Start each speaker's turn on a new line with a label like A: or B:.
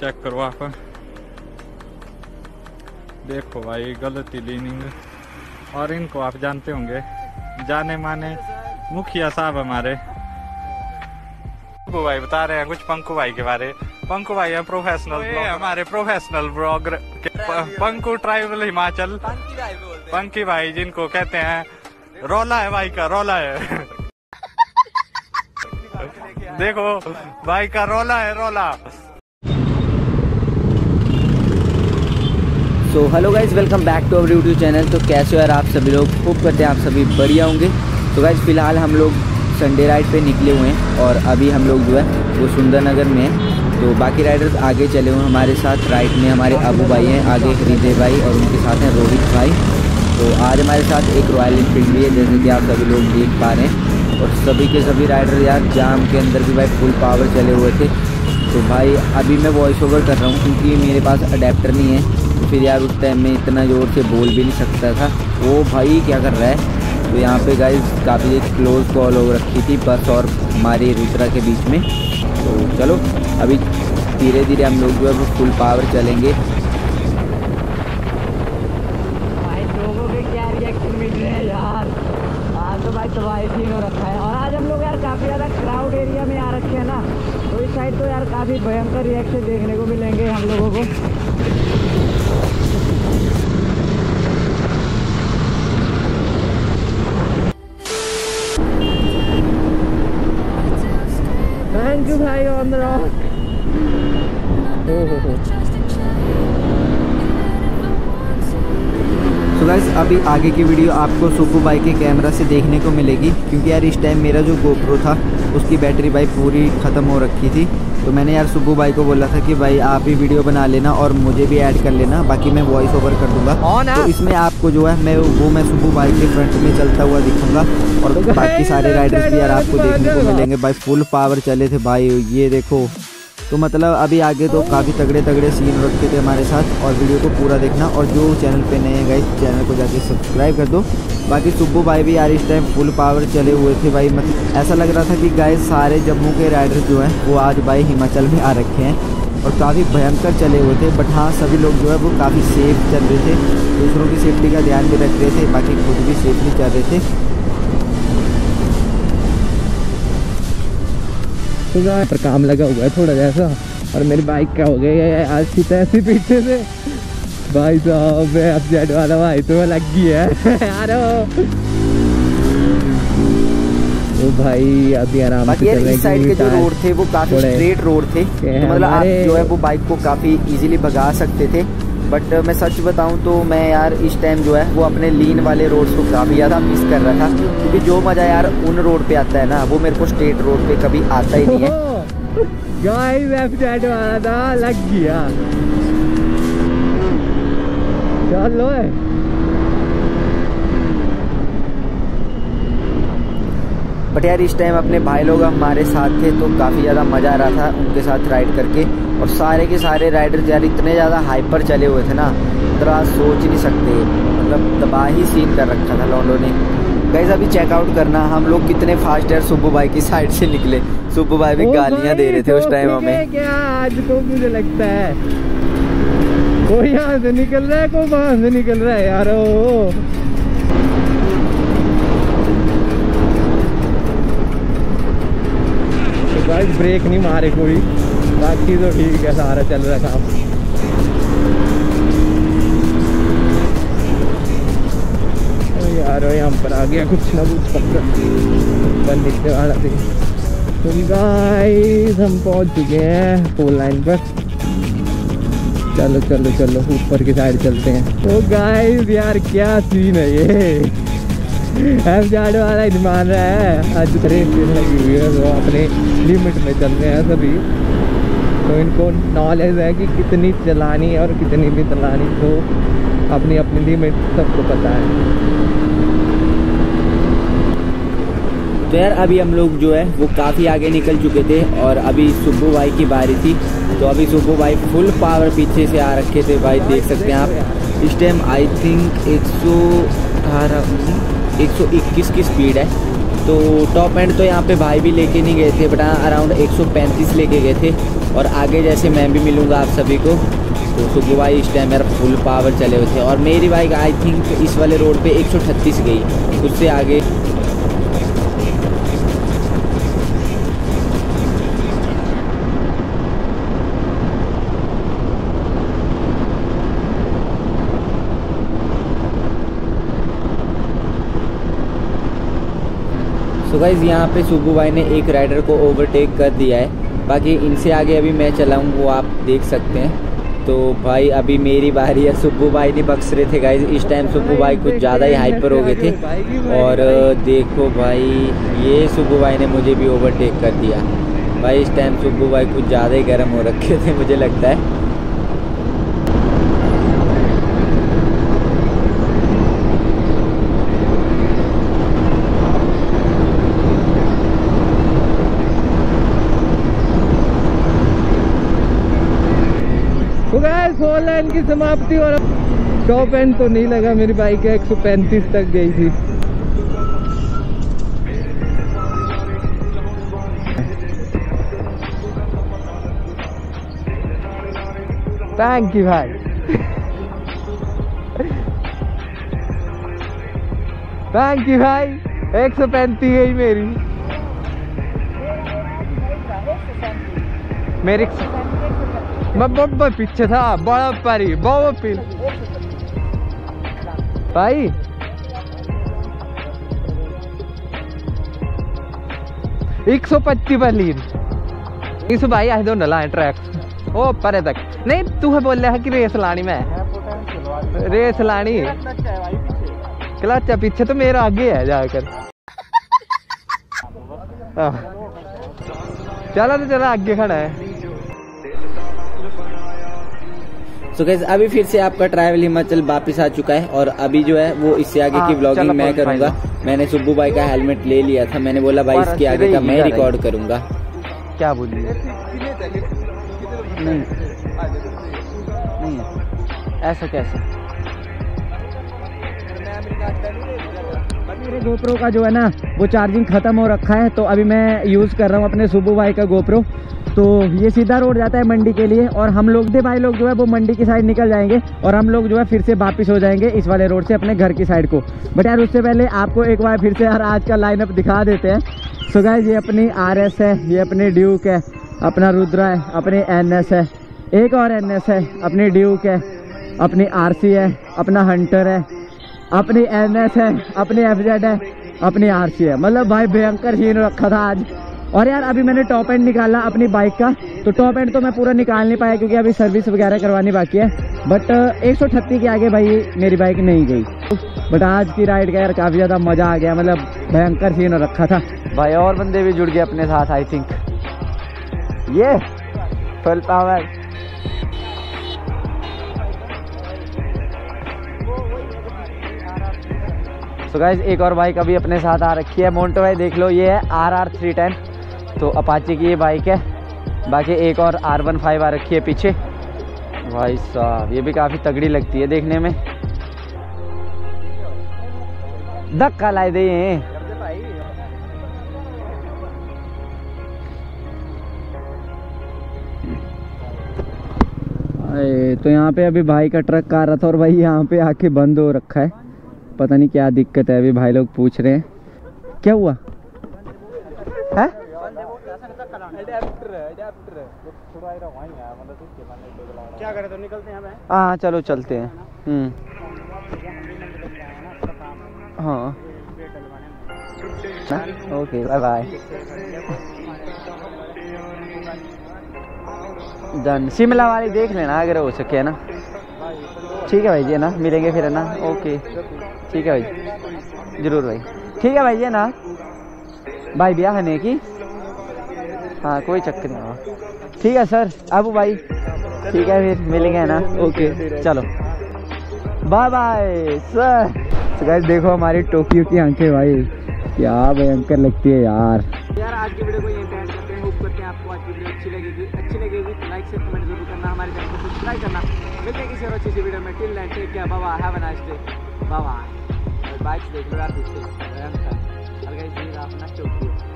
A: Check करो आप। देखो भाई गलत ही लीनिंग। और इनको आप जानते होंगे। जाने माने मुखिया साहब हमारे। पंकु भाई बता रहे हैं कुछ पंकु भाई के बारे। पंकु भाई है प्रोफेशनल हमारे professional blogger Panku tribal Himachal. Panki भाई जिनको कहते हैं रोला है भाई का रोला है। देखो भाई का रोला है रोला।
B: So hello guys welcome back to our YouTube channel तो कैसे हो यार आप सभी लोग? खूब करते हैं आप सभी बढ़िया होंगे। तो गाइज़ फ़िलहाल हम लोग संडे राइड पे निकले हुए हैं और अभी हम लोग जो है, वो सुंदरनगर में हैं। तो बाकी राइडर्स आगे चले हुए हमारे साथ। राइड में हमारे अबू भाई हैं, आगे हृदय भाई और उनके साथ हैं रोहित भाई। तो आज हमारे साथ एक रॉयल इनफील्ड भी है, जैसे कि आप सभी लोग देख पा रहे हैं। और सभी के सभी राइडर यार जाम के अंदर भी भाई फुल पावर चले हुए थे। तो भाई, अभी मैं वॉइस ओवर कर रहा हूँ, क्योंकि मेरे पास अडेप्टर नहीं है। फिर यार उस टाइम में इतना ज़ोर से बोल भी नहीं सकता था। वो भाई क्या कर रहा है? तो यहाँ पे गाइज़ काफ़ी एक क्लोज कॉल हो रखी थी, बस और हमारी रुद्रा के बीच में। तो चलो, अभी धीरे धीरे हम लोग जो है फुल पावर चलेंगे
C: भाई लोगों के क्या रिएक्शन मिल रहे हैं यार आज तो भाई तबाही सीन हो रखा है और आज हम लोग यार काफ़ी ज़्यादा क्राउड एरिया में आ रखे हैं ना तो इस साइड तो यार काफ़ी भयंकर रिएक्शन देखने को मिलेंगे हम लोगों को थैंक यू भाई ऑन द रॉक हो हो हो
B: तो गाइस अभी आगे की वीडियो आपको सुपू बाई के कैमरा से देखने को मिलेगी। क्योंकि यार इस टाइम मेरा जो गोप्रो था उसकी बैटरी भाई पूरी ख़त्म हो रखी थी। तो मैंने यार सुबू भाई को बोला था कि भाई आप ही वीडियो बना लेना और मुझे भी ऐड कर लेना बाकी मैं वॉइस ओवर कर दूँगा। तो इसमें आपको जो है मैं वो मैं सुबू भाई के फ्रंट में चलता हुआ दिखूँगा और बाकी सारे राइडर्स भी यार आपको देखने को मिलेंगे। भाई फुल पावर चले थे भाई ये देखो। तो मतलब अभी आगे तो काफ़ी तगड़े तगड़े सीन रखे थे हमारे साथ और वीडियो को पूरा देखना और जो चैनल पे नए गए चैनल को जाके सब्सक्राइब कर दो। बाकी सुब्बू भाई भी यार इस टाइम फुल पावर चले हुए थे भाई मतलब ऐसा लग रहा था कि गाइस सारे जम्मू के राइडर जो हैं, वो आज भाई हिमाचल में आ रखे हैं और काफ़ी भयंकर चले हुए थे। बट हाँ सभी लोग जो है, वो काफ़ी सेफ़ चल रहे थे। दूसरों की सेफ्टी का ध्यान भी रख रहे थे, बाकी खुद भी सेफली चल रहे थे।
C: तो गाय पर काम लगा हुआ है थोड़ा जैसा और मेरी बाइक क्या हो गई है आज की ऐसी पीछे से। भाई साहब अब जेड वाला भाई तो लग गई है। यार ओ। भाई अभी आराम से
B: यार इस साइड के जो रोड थे वो काफ़ी स्ट्रेट रोड थे। तो मतलब आप जो है वो बाइक को काफ़ी इजीली भगा सकते थे। बट मैं सच बताऊँ तो मैं यार इस टाइम जो है, वो अपने लीन वाले रोड्स को काफ़ी ज़्यादा मिस कर रहा था। क्योंकि जो मज़ा यार उन रोड पे आता है ना, वो मेरे को स्टेट रोड पे कभी आता ही नहीं है।
C: लग गया। चलो
B: बट यार इस टाइम अपने भाई लोग हमारे साथ थे तो काफ़ी ज़्यादा मज़ा आ रहा था उनके साथ राइड करके। और सारे के सारे राइडर्स यार इतने ज़्यादा हाइपर चले हुए थे ना मतलब आप सोच नहीं सकते। मतलब तबाही सीन कर रखा था लॉन्डो ने। गैस अभी चेकआउट करना हम लोग कितने फास्ट यार सुब्बू भाई की साइड से निकले। सुब्बू भाई भी गालियाँ दे रहे थे उस
C: तो
B: टाइम हमें।
C: क्या? आज को मुझे लगता है। कोई यहाँ से निकल रहा है कोई वहाँ से निकल रहा है यार ओ। गाइस ब्रेक नहीं मारे कोई। बाकी तो ठीक है, सारा चल रहा काम। यार यहाँ पर आ गया कुछ ना कुछ पक्का। बंद दिखने वाला थी तो गाइस हम पहुँच चुके हैं फोर लाइन पर। चलो चलो चलो, ऊपर की साइड चलते हैं। तो गाइस यार, क्या सीन है ये? जाने वाला ही मान रहा है। आज ट्रेन ट्रेन लगी हुई है तो अपने लिमिट में चल रहे हैं सभी। तो इनको नॉलेज है कि कितनी चलानी है और कितनी भी चलानी तो अपनी अपनी लिमिट सबको पता है।
B: तो यार, अभी हम लोग जो है, वो काफ़ी आगे निकल चुके थे और अभी सुब्बू भाई की बारी थी। तो अभी सुब्बू भाई फुल पावर पीछे से आ रखे थे भाई, देख सकते हैं आप। इस टाइम आई थिंक एक सौ अठारह एक सौ इक्कीस की स्पीड है। तो टॉप एंड तो यहाँ पे भाई भी लेके नहीं गए थे बट हाँ अराउंड 135 लेके गए थे। और आगे जैसे मैं भी मिलूँगा आप सभी को तो सुबह भाई इस टाइम मेरा फुल पावर चले हुए थे। और मेरी बाइक आई थिंक इस वाले रोड पे 138 गई, उससे आगे। सो गाइज़ यहाँ पे सुबू भाई ने एक राइडर को ओवरटेक कर दिया है। बाकी इनसे आगे अभी मैं चलाऊँ वो आप देख सकते हैं। तो भाई, अभी मेरी बारी है। सुब्बू भाई नहीं बक्स रहे थे गाइज़ इस टाइम सुब्बू भाई कुछ ज़्यादा ही हाइपर हो गए थे। और देखो भाई, ये सुब्बू भाई ने मुझे भी ओवरटेक कर दिया। भाई, इस टाइम सुब्बू भाई कुछ ज़्यादा ही गर्म हो रखे थे, मुझे लगता है
D: तो गाइस लाइन की समाप्ति और टॉप एंड तो नहीं लगा, मेरी बाइक है 135 तक गई थी। थैंक यू भाई। थैंक यू भाई। 135 गई मेरी। मेरी मैं बहुत पीछे था, बड़ा पारी पील भाई। एक सौ पच्चीस पर लीड। इस भाई आए दो नला है ट्रैक। ओ, परे तक नहीं, तू है बोल रहा है कि रेस लानी मैं। रेस लानी। क्लच है, पीछे तो मेरा आगे है जाकर। चला तो चला, आगे खड़ा है।
B: तो गैस अभी फिर से आपका ट्रैवल हिमाचल वापस आ चुका है और अभी जो है वो इससे आगे की
D: हाँ,
B: ब्लॉगिंग मैं करूँगा। मैंने सुब्बू भाई का हेलमेट ले लिया था मैंने बोला भाई इसके आगे का मैं रिकॉर्ड करूँगा।
D: क्या बोलिए नहीं नहीं ऐसा कैसे? मेरे गोप्रो का जो है ना, वो चार्जिंग खत्म हो रखा है तो अभी मैं यूज़ कर रहा हूँ अपने सुबू भाई का गोप्रो तो ये सीधा रोड जाता है मंडी के लिए, और हम लोग दे भाई लोग जो है, वो मंडी की साइड निकल जाएँगे, और हम लोग जो है, फिर से वापस हो जाएँगे इस वाले रोड से अपने घर की साइड को। बट यार, उससे पहले आपको एक बार फिर से यार, आज का लाइनअप दिखा देते हैं। सो गाइस ये अपनी RS है, ये अपनी ड्यूक है, अपना रुद्रा है, अपनी एन है। एक और NS है, अपनी ड्यूक है, अपनी RC है, अपना हंटर है। अपनी एन है, अपनी एफ़ जेड है, अपनी आर सी है। मतलब भाई भयंकर सीन रखा था आज। और यार, अभी मैंने टॉप एंड निकाला अपनी बाइक का। तो टॉप एंड तो मैं पूरा निकाल नहीं पाया क्योंकि अभी सर्विस वगैरह करवानी बाकी है। बट एक सौ के आगे भाई मेरी बाइक नहीं गई। बट आज की राइड का यार काफ़ी ज़्यादा मज़ा आ गया। मतलब भयंकर सीन रखा था। भाई और बंदे भी जुड़ गए अपने साथ आई थिंक ये, फुल पावर तो गाइज़ एक और बाइक अभी अपने साथ आ रखी है। मोन्टो भाई, देख लो, ये है आर आर थ्री टेन तो अपाची की ये बाइक है। बाकी एक और आर वन फाइव आ रखी है पीछे। भाई साहब, ये भी काफ़ी तगड़ी लगती है देखने में। धक्का लाए दे तो यहाँ पे अभी भाई का ट्रक आ रहा था और भाई यहाँ पे आके बंद हो रखा है। पता नहीं क्या दिक्कत है अभी भाई लोग पूछ रहे हैं। क्या हुआ? है?
A: क्या करे तो निकलते हैं
D: हाँ चलो चलते हैं। हम्म। हाँ। Okay bye bye done. Shimla वाली देख लेना अगर हो सके है ना? ठीक है भाई जी, है ना? मिलेंगे फिर, है ना? ओके ठीक है भाई। ज़रूर भाई। ठीक है भाई जी, है ना? भाई ब्याह है की? हाँ कोई चक्कर नहीं ठीक है सर, अबू भाई। ठीक है फिर, मिलेंगे, है ना? ओके चलो। बाय बाय सर तो गाइस देखो हमारी टोकियो की आँखें भाई। क्या भयंकर लगती है यार।
B: यार, आज की वीडियो को ये एंड करते हैं। होप करते हैं आपको आज की वीडियो अच्छी लगेगी। अच्छी लगेगी तो लाइक शेयर कमेंट ज़रूर करना। हमारे चैनल को सब्सक्राइब करना। मिलते हैं किसी और अच्छी सी वीडियो में till night take care bye bye have a nice day bye bye bikes देख लो यार पीछे और गाइस ये अपना टोक्यो